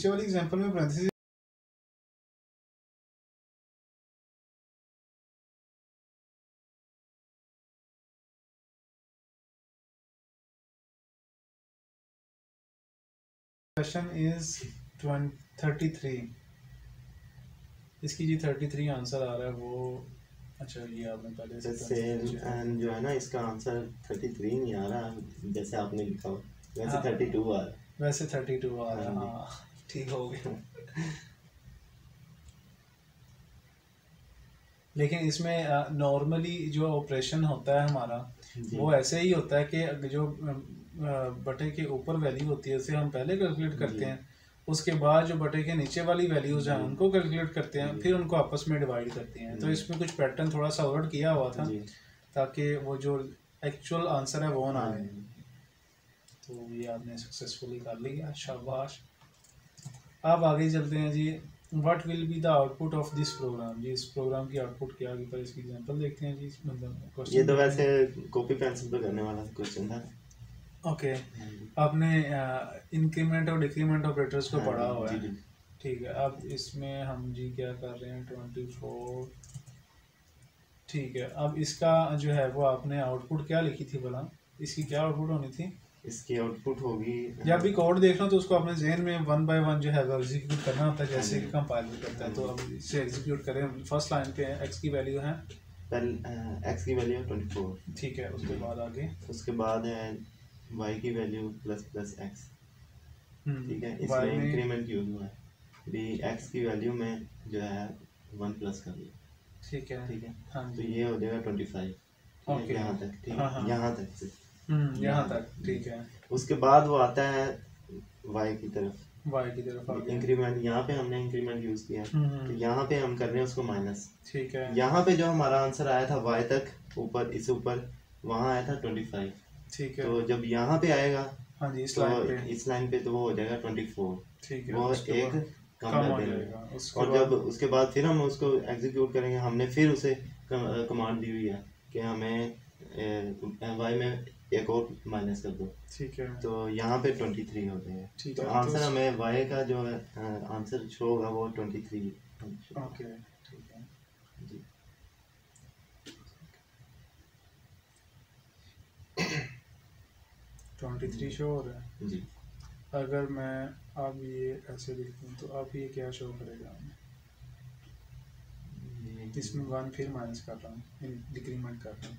नीचे वाली एग्जांपल में parentheses question is thirty three इसकी जी थर्टी थ्री आंसर आ रहा है वो अच्छा ये आपने पहले से जैसे एंड जो है ना इसका आंसर थर्टी थ्री नहीं आ रहा जैसे आपने लिखा हो वैसे हाँ। थर्टी टू आ रहा है। वैसे थर्टी टू आ रहा है हाँ। हाँ। ठीक हो गया। लेकिन इसमें नॉर्मली जो ऑपरेशन होता है हमारा वो ऐसे ही होता है कि जो बटे के ऊपर वैल्यू होती है उसे हम पहले कैलकुलेट करते हैं। उसके बाद जो बटे के नीचे वाली वैल्यूज़ हैं उनको कैलकुलेट करते हैं फिर उनको आपस में डिवाइड करते हैं। तो इसमें कुछ पैटर्न थोड़ा सा वर्ड किया हुआ था ताकि वो जो एक्चुअल आंसर है वो ना हाँ। आए। तो ये आपने सक्सेसफुली कर लिया। शाबाश। अब आगे चलते हैं जी। What will be the output of this program जी इस प्रोग्राम की आउटपुट क्या होगी? पर इसकी एग्जांपल देखते हैं जी इस मतलब ये तो वैसे कॉपी पेंसिल पे करने वाला क्वेश्चन था। ओके हाँ आपने इंक्रीमेंट और डिक्रीमेंट ऑपरेटर्स को हाँ पढ़ा हुआ है। ठीक है अब इसमें हम जी क्या कर रहे हैं? ट्वेंटी फोर ठीक है अब इसका जो है वो आपने आउटपुट क्या लिखी थी भला इसकी क्या आउटपुट होनी थी? इसकी आउटपुट होगी। जब भी कोड देख लो तो उसको अपने जहन में वन बाय वन जो है वो एग्जीक्यूट करना होता है जैसे हाँ कि जी। कंपाइलर करता है तो अब इसे एग्जीक्यूट करें। फ़र्स्ट लाइन पे एक्स की वैल्यू है। पहले एक्स की वैल्यू ट्वेंटी फोर ठीक है उसके बाद आगे। उसके बाद है वाई की वैल्यू प्लस प्लस एक्स ठीक है इसमें इंक्रीमेंट यूज़ हुआ है? भी एक्स की वैल्यू में जो है वन प्लस कर दिया ठीक है। ठीक है? हाँ तो ये हो जाएगा ट्वेंटी फाइव. यहाँ तक ठीक हाँ, हाँ। है। यहाँ तक यहाँ तक ठीक है। उसके बाद वो आता है वाई की तरफ़। Y की तरफ़ इंक्रीमेंट यहाँ पे हमने इंक्रीमेंट यूज़ किया। हम्म, तो हम्म, यहाँ पे हम कर रहे हैं उसको माइनस ठीक है। यहाँ पे जो हमारा आंसर आया था वाई तक ऊपर इस ऊपर वहाँ आया था ट्वेंटी फाइव ठीक है। तो जब यहाँ पे आएगा हाँ जी इस तो लाइन पे। इस लाइन पे तो वो हो जाएगा ट्वेंटी फोर ठीक है वो एक कम कर देंगे। और जब उसके बाद फिर हम उसको एग्जीक्यूट करेंगे हमने फिर उसे कमांड दी हुई है कि हमें वाई में एक और माइनस कर दो। ठीक है। तो यहाँ पे ट्वेंटी थ्री हो। ठीक तो आंसर तो- हमें वाई का जो है आंसर शो होगा वो ट्वेंटी थ्री ओके ठीक है। जी। ट्वेंटी थ्री शो हो रहा है? जी। अगर मैं अब ये ऐसे लिख दूँ तो अब ये क्या शो करेगा इसमें वन फिर माइनस कर रहा हूँ डिक्रीमेंट कर रहा हूँ।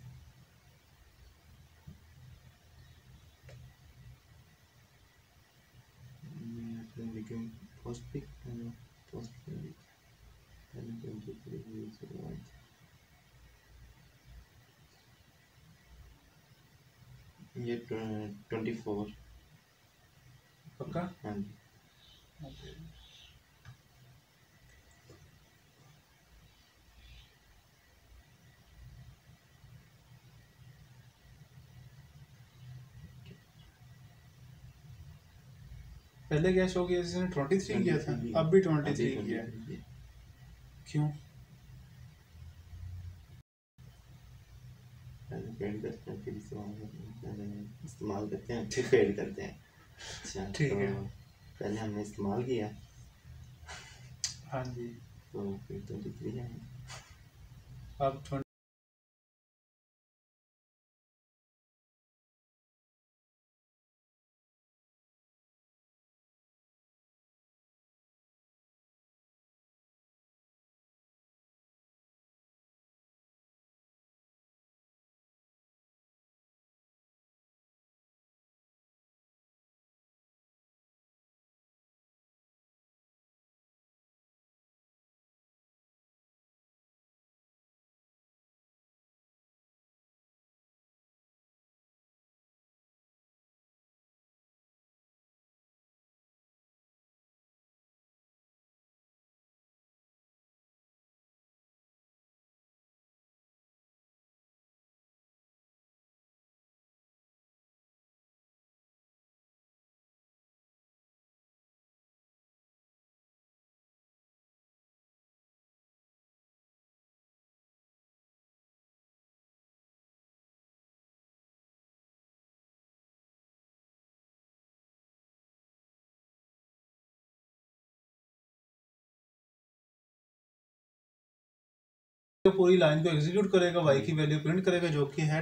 लेकिन पोस्ट पिक पोस्ट पहले ट्वेंटी थ्री यूज़ हुआ ये ट्वेंटी फोर पक्का हाँ जी पहले क्या शो किया जिसने? ट्वेंटी थ्री किया था? अब भी ट्वेंटी थ्री किया क्यों हैं। इस्तेमाल करते हैं हैं फिर पेड करते हैं। अच्छा ठीक तो है। पहले हमने इस्तेमाल किया। हाँ जी। तो फिर ट्वेंटी थ्री है। अब पूरी लाइन को एग्जीक्यूट करेगा वाई की वैल्यू प्रिंट करेगा जो कि है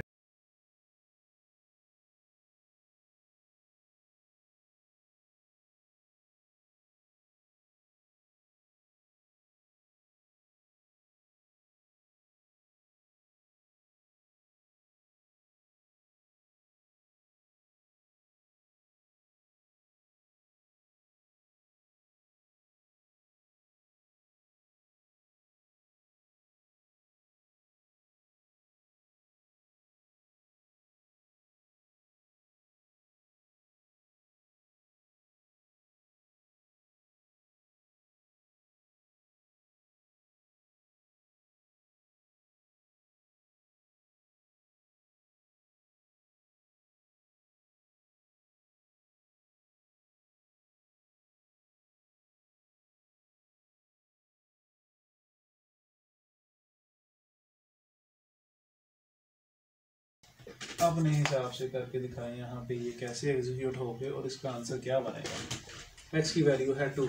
अपने हिसाब से करके दिखाएँ यहाँ पे ये कैसे एग्जीक्यूट हो गए और इसका आंसर क्या बनेगा। एक्स की वैल्यू है टू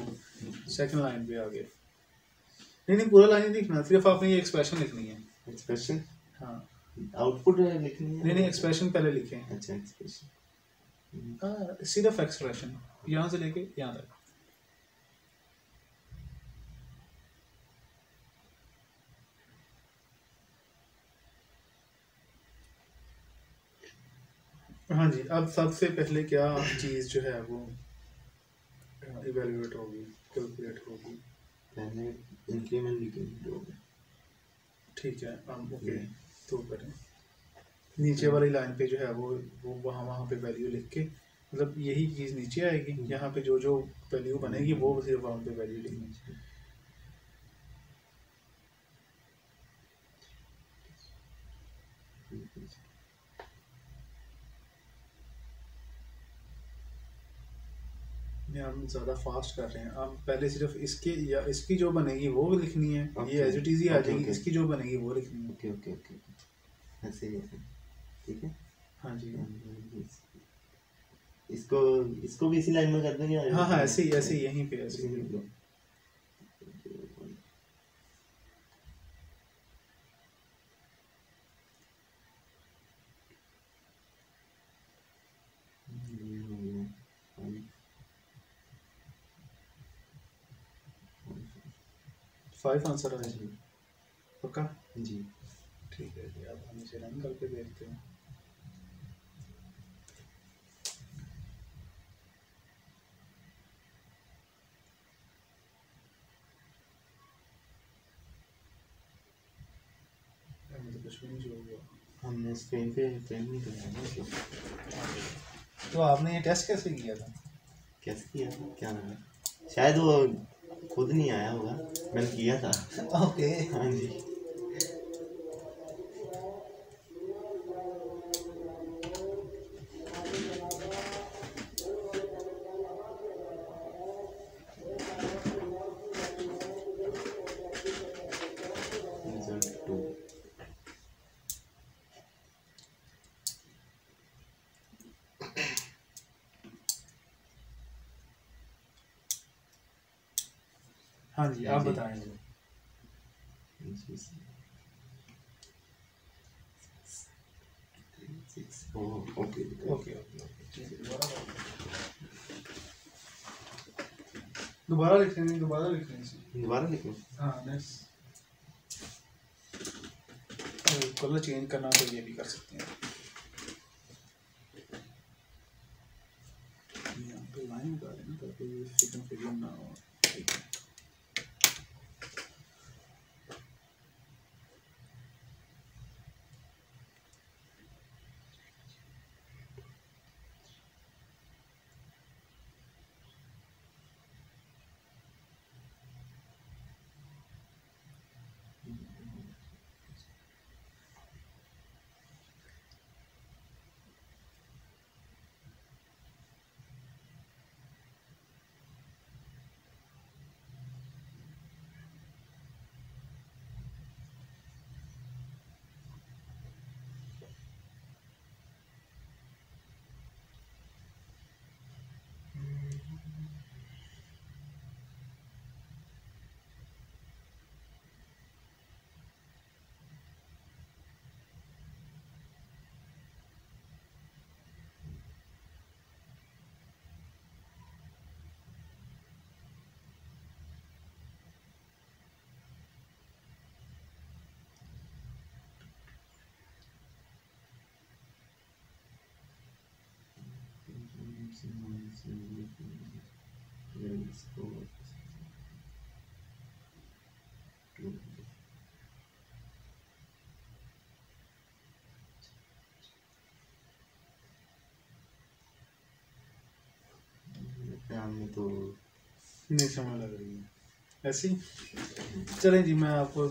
सेकंड लाइन पे आ गए नहीं नहीं पूरा लाइन लिखना सिर्फ़ आपने ये एक्सप्रेशन लिखनी है। एक्सप्रेशन हाँ। आउटपुट लिखनी है? नहीं नहीं एक्सप्रेशन पहले लिखें। अच्छा एक्सप्रेशन हाँ, सिर्फ़ एक्सप्रेशन यहाँ से लेके यहाँ तक। हाँ जी अब सबसे पहले क्या चीज़ जो है वो इवेल्युएट होगी कैलकुलेट होगी? पहले इंक्रीमेंट डिक्रीमेंट हो गया ठीक है हम ओके तो करें। नीचे वाली लाइन पे जो है वो वो वहाँ वहाँ पे वैल्यू लिख के मतलब यही चीज़ नीचे आएगी। यहाँ पे जो जो वैल्यू बनेगी वो सिर्फ़ वहाँ पे वैल्यू लिखनी चाहिए नहीं, हम ज़्यादा फास्ट कर रहे हैं। आप पहले सिर्फ़ इसके या इसकी जो बनेगी वो लिखनी है। Okay. ये एज इट इज़ ही आ जाएगी। इसकी जो बनेगी वो लिखनी है। ओके ओके ओके ऐसे ही ऐसे ठीक है? हाँ जी। इसको इसको भी इसी लाइन में कर देंगे हाँ हाँ ऐसे ही? ऐसे ही यहीं पे ऐसे ही। फाइव आंसर आए जी। पक्का? जी। ठीक है जी अब हम इसे रन करके देखते हैं। तो कुछ भी नहीं जो हुआ। हमने स्क्रीन पे फ्रेम नहीं कराया ना इसको तो आपने ये टेस्ट कैसे किया था? कैसे किया? क्या नाम है शायद वो खुद नहीं आया होगा। मैंने किया था। ओके। हाँ जी। हाँ जी आप। बताएँ. ओके ओके दोबारा लिख लेंगे दोबारा लिख लेंगे दोबारा लिखो हाँ नेक्स्ट कलर चेंज करना तो ये भी कर सकते हैं यहाँ पे लाइन देना ताकि ये फ़िल्म फ़िल्म ना है तो नहीं समझ लग रही है। ऐसी? चलें जी मैं आपको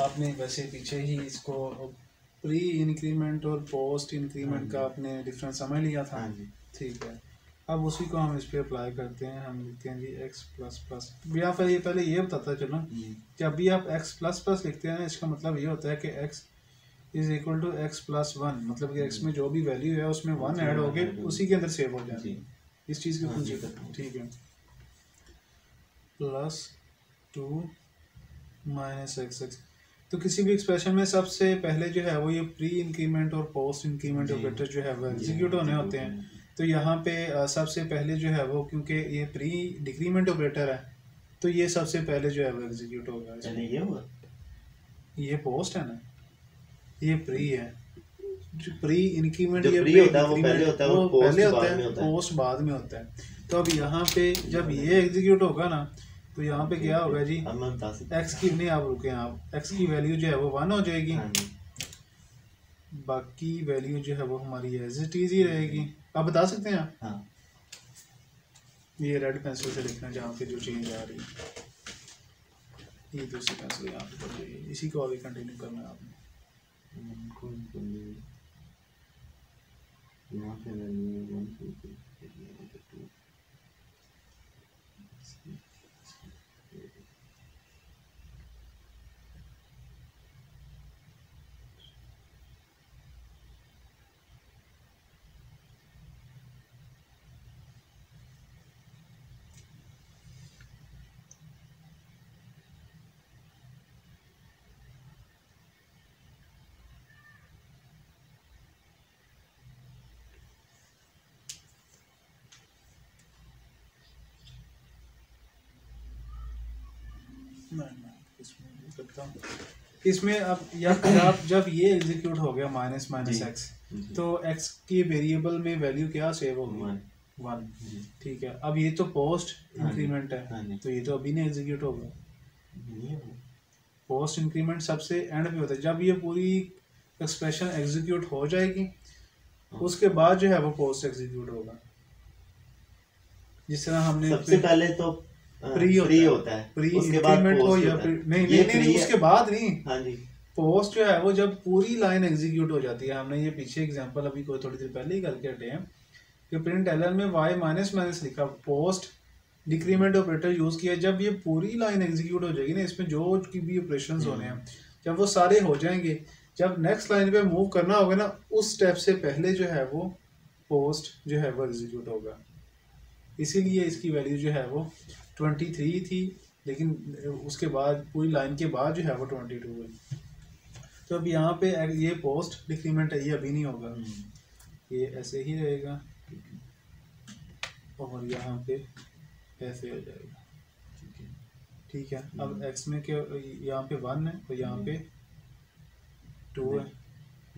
आपने वैसे पीछे ही इसको प्री इंक्रीमेंट और पोस्ट इंक्रीमेंट का आपने डिफरेंस समझ लिया था? हाँ जी। ठीक है। अब उसी को हम इस पर अप्लाई करते हैं हम लिखते हैं जी एक्स प्लस प्लस या फिर ये पहले ये बताता चलो जी जब भी आप एक्स प्लस प्लस लिखते हैं ना इसका मतलब ये होता है कि X is equal to X plus one मतलब कि एक्स में जो भी वैल्यू है उसमें वन ऐड हो के होगी। उसी के अंदर सेव हो जाए जी। इस चीज़ की हाँ, हूँ। ठीक है। Plus two minus X X तो किसी भी एक्सप्रेशन में सबसे पहले जो है वो ये प्री इंक्रीमेंट और पोस्ट इंक्रीमेंट ऑपरेटर जो है वो एग्जीक्यूट होने होते हैं। तो यहाँ पे सबसे पहले जो है वो क्योंकि ये प्री डिक्रीमेंट ऑपरेटर है तो ये सबसे पहले जो है वो एग्जीक्यूट होगा पहले ये हुआ? ये पोस्ट है ना? ये प्री है। प्री इंक्रीमेंट ये pre होता है वो पहले होता है, वो पहले बाद होता में है होता है। पोस्ट बाद में होता है। तो अब यहाँ पे जब ये एग्जीक्यूट होगा ना तो यहाँ पे क्या होगा जी? एक्स की नहीं आप रुके आप। एक्स की वैल्यू जो है वो वन हो जाएगी। हाँ बाकी वैल्यू जो है वो हमारी एज इट इज़ ही। रहेगी। आप बता सकते हैं? आप हाँ। ये रेड पेंसिल से लिखना जहाँ पे जो चेंज आ रही है। ये दूसरी पेंसिल यहाँ पे पड़ है। इसी को आगे कंटिन्यू करना है आपने। यहाँ पे value one two three two नहीं, नहीं, इसमें हूँ। इसमें अब या फिर आप जब ये एग्जीक्यूट हो गया माइनस माइनस एक्स तो एक्स की वेरिएबल में वैल्यू क्या सेव होगी? वन ठीक है अब ये तो पोस्ट हाँ इंक्रीमेंट हाँ है तो ये तो अभी नहीं एग्जीक्यूट होगा। पोस्ट इंक्रीमेंट सबसे एंड पे होता है। जब ये पूरी एक्सप्रेशन एग्जीक्यूट हो जाएगी हाँ। उसके बाद जो है वो पोस्ट एग्जीक्यूट होगा। जिस तरह हमने सबसे पहले तो प्री होता प्री होता है। प्री उसके बाद हो या फिर नहीं नहीं नहीं उसके बाद नहीं। हाँ जी। पोस्ट जो है वो जब पूरी लाइन एग्जीक्यूट हो जाती है हमने ये पीछे एग्जांपल अभी कोई थोड़ी देर पहले ही करके हटे हैं कि प्रिंट एल में वाई माइनस माइनस लिखा पोस्ट डिक्रीमेंट ऑपरेटर यूज़ किया जब ये पूरी लाइन एग्जीक्यूट हो जाएगी ना इसमें जो की भी ऑपरेशन होने हैं जब वो सारे हो जाएँगे जब नेक्स्ट लाइन पे मूव करना होगा ना उस स्टेप से पहले जो है वो पोस्ट जो है वो एग्जीक्यूट होगा। इसीलिए इसकी वैल्यू जो है वो ट्वेंटी थ्री थी लेकिन उसके बाद पूरी लाइन के बाद जो है वो ट्वेंटी टू हुई। तो अब यहाँ पे ये पोस्ट डिक्रीमेंट है ये अभी नहीं होगा। हम्म। ये ऐसे ही रहेगा। और यहाँ पे ऐसे हो जाएगा। ठीक है। ठीक है? अब एक्स में क्या यहाँ पे वन है और यहाँ पे टू है।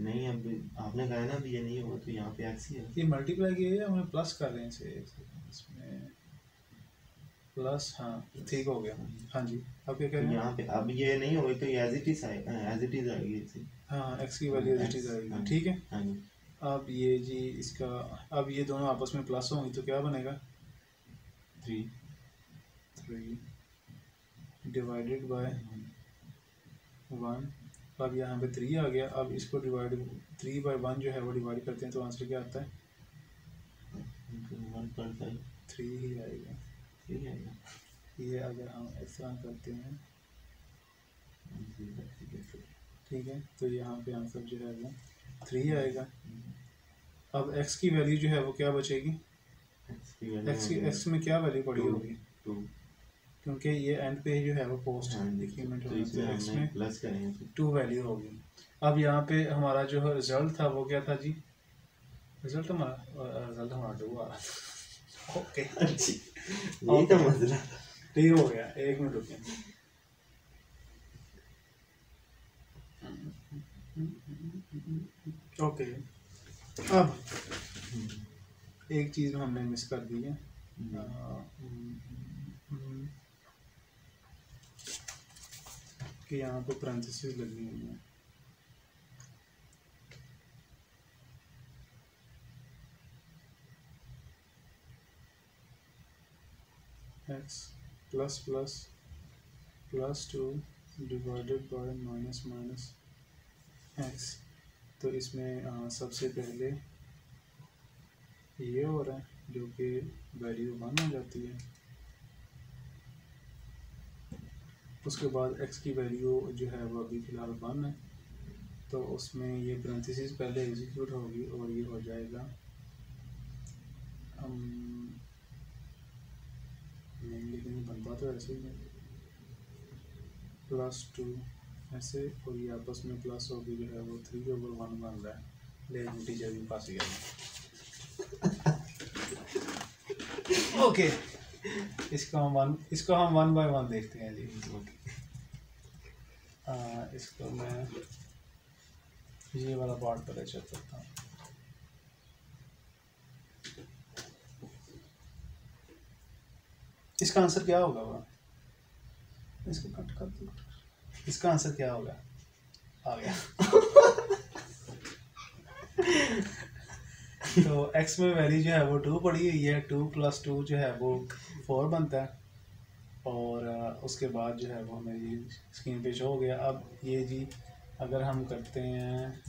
नहीं अब आपने कहा ना अभी ये नहीं होगा तो यहाँ पे एक्स ही है। ये मल्टीप्लाई किया है हमें प्लस कर रहे हैं इसे? प्लस हाँ ठीक हो गया। हाँ जी अब क्या कह रहे हैं? यहाँ पे अब ये नहीं होगा तो as it is as it is आएगी हाँ एक्स की वैल्यू एज इट इज़। आएगी। ठीक है? हाँ जी। अब ये जी इसका अब ये दोनों आपस में प्लस होंगी तो क्या बनेगा? Three three divided by one अब यहाँ पे थ्री आ गया अब इसको डिवाइड थ्री बाय वन जो है वो डिवाइड करते हैं तो आंसर क्या आता है? थ्री ही आएगा। थ्री आएगा ये अगर हम इस तरह करते हैं ठीक है तो यहाँ पे आंसर जो है वो थ्री आएगा। अब एक्स की वैल्यू जो है वो क्या बचेगी? एक्स की वैल्यू एक्स में क्या वैल्यू पड़ी होगी? क्योंकि ये एंड पे जो है वो पोस्ट हाँ जी तो तो एक्स में प्लस करेंगे टू वैल्यू होगी। अब यहाँ पे हमारा जो रिज़ल्ट था वो क्या था जी? रिज़ल्ट हमारा रिज़ल्ट हमारा टू आ रहा था ओके अच्छी यही तो मसला था। ठीक हो गया एक मिनट रुकिए। ओके। अब एक चीज़ हमने मिस कर दी है। हम्म, हम्म, कि यहाँ पे parentheses लगी हुई है। X plus plus plus two divided by minus minus x तो इसमें आ, सबसे पहले ये हो रहा है जो कि वैल्यू वन हो जाती है। उसके बाद एक्स की वैल्यू जो है वो अभी फ़िलहाल वन है। तो उसमें ये parentheses पहले एग्जीक्यूट होगी और ये हो जाएगा हम नहीं लेकिन ये बनता तो ऐसे ही है। प्लस टू ऐसे और ये आपस में प्लस होगी जो है वो थ्री ओवर वन बन रहा है। ले टीचर भी पास गया ओके इसको हम वन इसको हम वन बाय वन देखते हैं जी। ओके आ, इसको मैं ये वाला पार्ट पहले चेक करता हूँ। इसका आंसर क्या होगा वह? इसको कट कर दो। इसका आंसर क्या होगा? आ गया। तो x में वैल्यू जो है वो टू पड़ी हुई है। टू प्लस टू जो है वो फोर बनता है। और उसके बाद जो है वो हमें ये स्क्रीन पे शो हो गया। अब ये जी, अगर हम करते हैं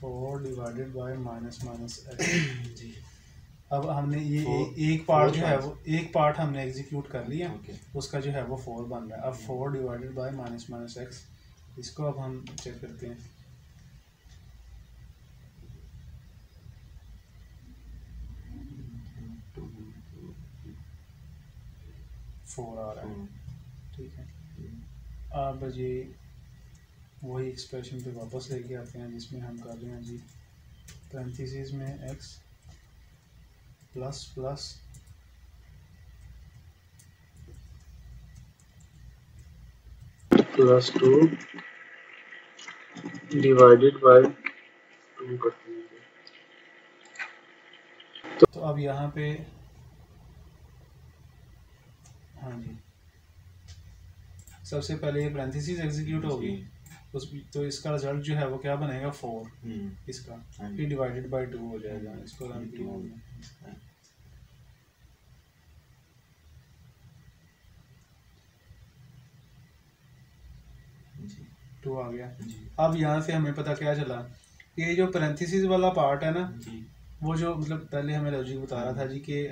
four divided by minus minus x जी। अब हमने ये Four- ए, एक पार्ट जो है वो एक पार्ट हमने एग्जीक्यूट कर लिया। ओके उसका जो है वो फोर बन रहा है। अब four divided by minus minus x इसको अब हम चेक करते हैं। फोर आ रहा है। ठीक है। अब जी वही एक्सप्रेशन पे वापस लेके आते हैं जिसमें हम कर रहे हैं जी। पैंतीस में x plus plus plus two divided by two हैं तो, तो अब यहाँ पे हाँ जी। सबसे पहले ये पैरेंथेसिस एग्जीक्यूट होगी। उस तो इसका रिज़ल्ट जो है वो क्या बनेगा? Four hmm. इसका। हाँ। फिर डिवाइडेड बाय टू हो जाएगा। इसको रन टू टू आ गया। अब यहाँ से हमें पता क्या चला? ये जो पैरेंथेसिस वाला पार्ट है ना वो जो मतलब पहले हमें लॉजिक बता रहा था जी कि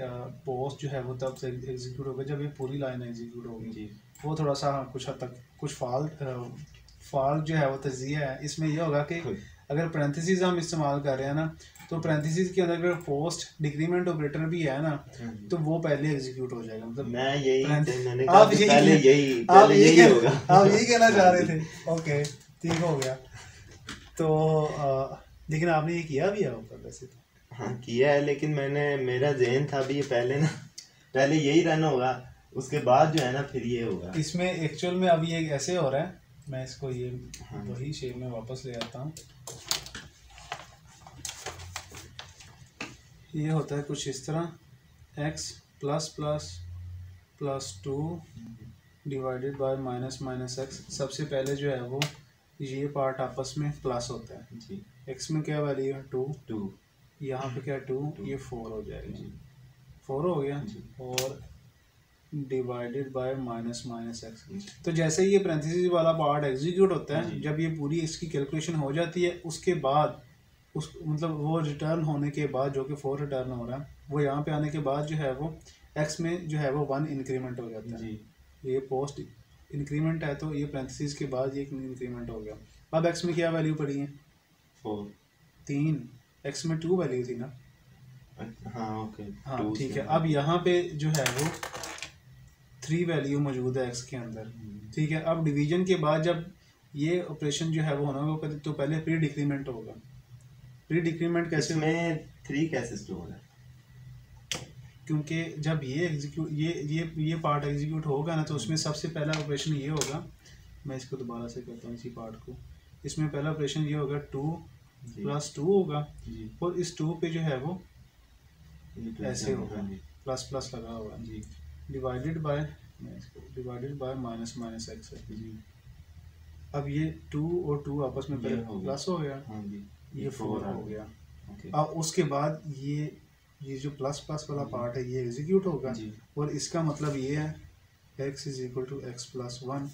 पोस्ट जो है वो तब से एग्जीक्यूट होगा जब ये पूरी लाइन एग्जीक्यूट होगी जी। वो थोड़ा सा कुछ हद तक कुछ फॉल्ट फॉल्ट जो है वो तजिया है। इसमें ये होगा कि अगर पैरेंथेसिस हम इस्तेमाल कर रहे हैं ना तो पैरेंथेसिस के अंदर अगर पोस्ट डिक्रीमेंट ऑपरेटर भी है ना हाँ तो वो पहले एग्जीक्यूट हो जाएगा मतलब मैं यही आप यही पहले यही आप यही होगा। आप यही कहना चाह रहे हाँ थे ओके ठीक हो गया। तो लेकिन आपने ये किया भी है ऊपर वैसे तो? हाँ किया है लेकिन मैंने मेरा जहन था भी ये पहले ना। पहले यही रन होगा उसके बाद जो है ना फिर ये होगा। इसमें एक्चुअल में अभी ये ऐसे हो रहा है मैं इसको ये हाँ। वही शेप में वापस ले आता हूँ। ये होता है कुछ इस तरह x plus plus plus two divided by minus minus x सबसे पहले जो है वो ये पार्ट आपस में प्लस होता है। जी। x में क्या वैल्यू है? टू टू यहाँ पे क्या टू ये फोर हो जाएगा। जी। फोर हो गया जी। और divided by minus minus x तो जैसे ही ये पैरेंथेसिस वाला पार्ट एग्जीक्यूट होता है जब ये पूरी इसकी कैलकुलेशन हो जाती है उसके बाद उस मतलब वो रिटर्न होने के बाद जो कि फोर रिटर्न हो रहा है वो यहाँ पे आने के बाद जो है वो एक्स में जो है वो वन इंक्रीमेंट हो जाता है जी। ये पोस्ट इंक्रीमेंट है तो ये पैरेंथेसिस के बाद ये इंक्रीमेंट हो गया। अब एक्स में क्या वैल्यू पड़ी है? फोर तीन। एक्स में टू वैल्यू थी ना? हाँ ओके हाँ ठीक है। अब यहाँ पे जो है वो थ्री वैल्यू मौजूद है एक्स के अंदर। हम्म, ठीक है अब डिवीज़न के बाद जब ये ऑपरेशन जो है वो होना होगा तो पहले प्री डिक्रीमेंट होगा। प्री डिक्रीमेंट कैसे इसमें थ्री कैसे स्टोर है। क्योंकि जब ये एग्जीक्यूट ये ये ये पार्ट एग्जीक्यूट होगा ना तो उसमें सबसे पहला ऑपरेशन ये होगा। मैं इसको दोबारा से करता हूँ इसी पार्ट को। इसमें पहला ऑपरेशन ये होगा टू प्लस टू होगा। जी। और इस टू पे जो है वो ऐसे होगा। जी प्लस प्लस लगा होगा जी। Divided by divided by minus minus x है। जी। अब ये टू और टू आपस में। प्लस हो गया। हाँ। ये फोर हो गया। अब उसके बाद ये ये जो प्लस प्लस वाला पार्ट है ये एग्जीक्यूट होगा। और इसका मतलब ये है x is equal to x plus one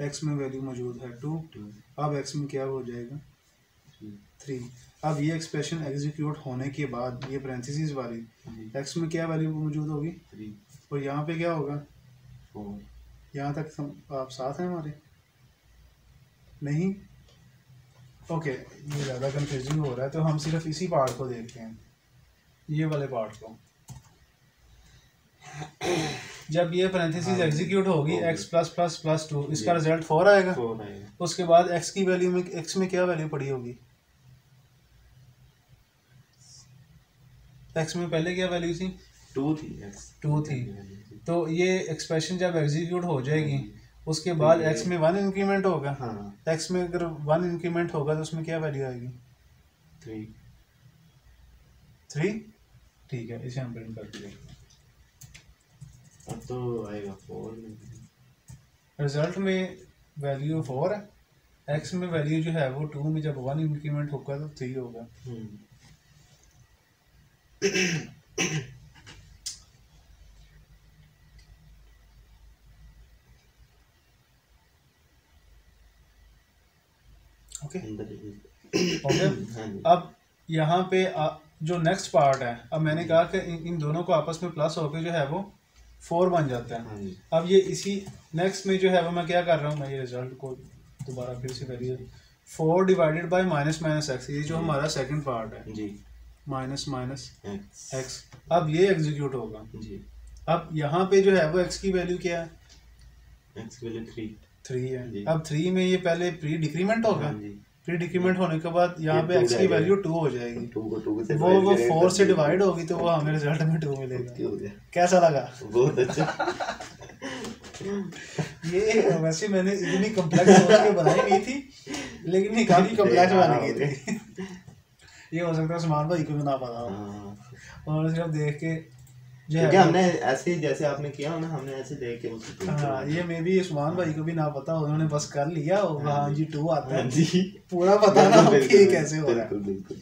x में वैल्यू मौजूद है टू अब एक्स में क्या हो जाएगा? थ्री अब ये एक्सप्रेशन एग्जीक्यूट होने के बाद ये पैरेंथेसिस वाली एक्स में क्या वैल्यू मौजूद होगी? थ्री और यहाँ पे क्या होगा? फोर यहाँ तक आप साथ हैं हमारे? नहीं? ओके ये ज़्यादा कंफ्यूजिंग हो रहा है तो हम सिर्फ़ इसी पार्ट को देखते हैं। ये वाले पार्ट को। जब ये पैरेंथेसिस हाँ, एग्जीक्यूट होगी x plus plus plus two इसका रिज़ल्ट फोर आएगा। उसके बाद एक्स की वैल्यू में एक्स में क्या वैल्यू पड़ी होगी? x में पहले क्या वैल्यू थी? टू थी एक्स टू थी। तो ये एक्सप्रेशन जब एग्जीक्यूट हो जाएगी उसके बाद x में वन इंक्रीमेंट होगा। हाँ। X में अगर वन इंक्रीमेंट होगा तो उसमें क्या वैल्यू आएगी? थ्री थ्री ठीक है इसे हम प्रिंट कर दिए अब तो आएगा फोर रिज़ल्ट में वैल्यू फोर है। एक्स में वैल्यू जो है वो टू में जब वन इंक्रीमेंट होगा तो थ्री होगा। ओके ओके हाँ अब यहाँ पे आ, जो नेक्स्ट पार्ट है अब मैंने कहा कि इन, इन दोनों को आपस में प्लस होकर जो है वो फोर बन जाता है। हाँ अब ये इसी नेक्स्ट में जो है वो मैं क्या कर रहा हूँ मैं ये रिज़ल्ट को दोबारा फिर से करिए। Four divided by minus minus x ये जो हमारा सेकंड पार्ट है। जी। माइनस माइनस एक्स अब ये एग्जीक्यूट होगा। जी। अब यहाँ पे जो है वो एक्स की वैल्यू क्या है? एक्स की वैल्यू थ्री थ्री है। अब थ्री में ये पहले प्री डिक्रीमेंट होगा। हाँ प्री डिक्रीमेंट होने के बाद यहाँ पे एक्स की वैल्यू टू हो जाएगी। टू को टू से वो वो फोर से डिवाइड होगी तो वो हमें रिज़ल्ट में टू मिलेगा। हो कैसा लगा? बहुत अच्छा। ये वैसे मैंने इतनी कम्प्लेक्स सोच के बनाई नहीं थी लेकिन ये काफ़ी कम्प्लेक्स बन गई थी। ये हो सकता है उस्मान भाई को भी ना पता हो। हाँ। और सिर्फ़ देख के क्योंकि हमने ऐसे ही जैसे आपने किया ना हमने ऐसे देख के उसको हाँ ये मे भी उस्मान भाई को भी ना पता उन्होंने बस कर लिया हो हाँ जी। टू आता हाँ। है जी। पूरा पता ना कि कैसे हो रहा है। बिल्कुल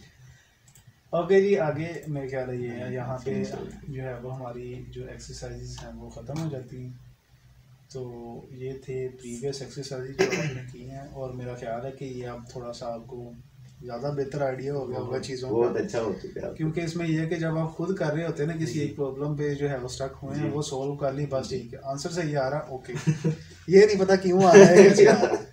ओके जी आगे मेरे ख्याल ये है यहाँ पे। जो है वो हमारी जो एक्सरसाइजेस हैं वो ख़त्म हो जाती हैं। तो ये थे प्रीवियस एक्सरसाइज जो आपने की हैं और मेरा ख्याल है कि ये अब थोड़ा सा आपको ज़्यादा बेहतर आइडिया हो गया होगा चीज़ों बहुत का। अच्छा हो चुका है। क्योंकि इसमें यह है कि जब आप खुद कर रहे होते हैं ना किसी एक प्रॉब्लम पे जो है वो स्टक हुए हैं वो सॉल्व कर ली बस ठीक है। आंसर सही आ रहा ओके ये नहीं पता क्यों है आ रहा है